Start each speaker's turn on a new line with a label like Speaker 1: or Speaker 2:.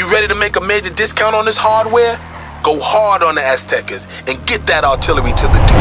Speaker 1: You ready to make a major discount on this hardware? Go hard on the Aztecas and get that artillery to the dude.